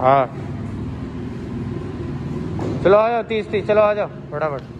हाँ। चलो आ जाओ तीस तीस चलो आ जाओ फटाफट।